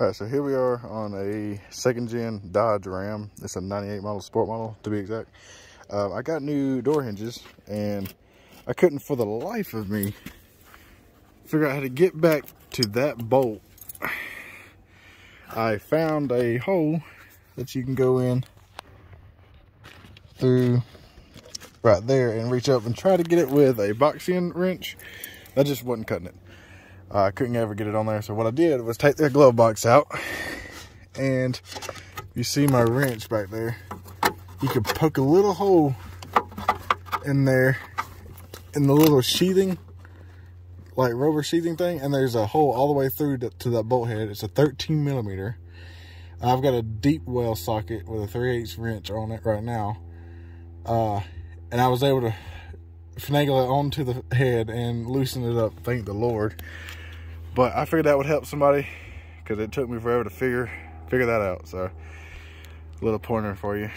All right, so here we are on a second gen Dodge Ram. It's a 98 model, sport model to be exact. Uh, I got new door hinges and I couldn't for the life of me figure out how to get back to that bolt. I found a hole that you can go in through right there and reach up and try to get it with a box end wrench. That just wasn't cutting it. Uh, I couldn't ever get it on there. So what I did was take the glove box out and you see my wrench back there. You could poke a little hole in there in the little sheathing, like rubber sheathing thing. And there's a hole all the way through to, to that bolt head. It's a 13 millimeter. I've got a deep well socket with a 3 8 wrench on it right now. Uh, and I was able to finagle it onto the head and loosen it up, thank the Lord. But I figured that would help somebody because it took me forever to figure figure that out. So, a little pointer for you.